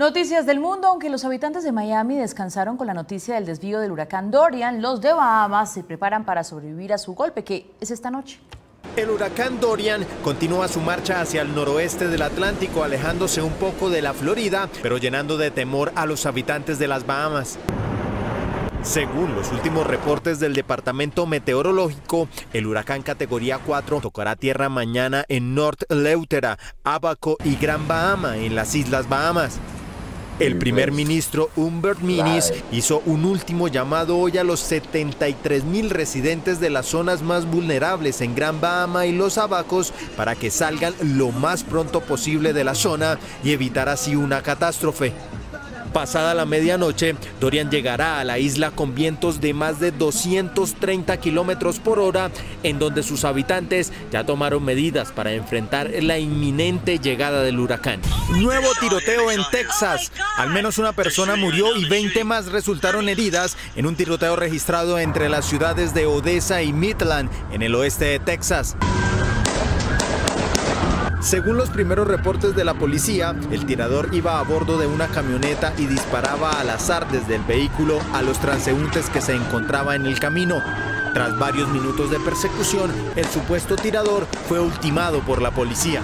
Noticias del mundo, aunque los habitantes de Miami descansaron con la noticia del desvío del huracán Dorian, los de Bahamas se preparan para sobrevivir a su golpe, que es esta noche. El huracán Dorian continúa su marcha hacia el noroeste del Atlántico, alejándose un poco de la Florida, pero llenando de temor a los habitantes de las Bahamas. Según los últimos reportes del Departamento Meteorológico, el huracán categoría 4 tocará tierra mañana en North Leutera, Abaco y Gran Bahama, en las Islas Bahamas. El primer ministro Humbert Minis hizo un último llamado hoy a los 73 mil residentes de las zonas más vulnerables en Gran Bahama y los Abacos para que salgan lo más pronto posible de la zona y evitar así una catástrofe. Pasada la medianoche, Dorian llegará a la isla con vientos de más de 230 kilómetros por hora, en donde sus habitantes ya tomaron medidas para enfrentar la inminente llegada del huracán. Nuevo tiroteo en Texas. Al menos una persona murió y 20 más resultaron heridas en un tiroteo registrado entre las ciudades de Odessa y Midland, en el oeste de Texas. Según los primeros reportes de la policía, el tirador iba a bordo de una camioneta y disparaba al azar desde el vehículo a los transeúntes que se encontraba en el camino. Tras varios minutos de persecución, el supuesto tirador fue ultimado por la policía.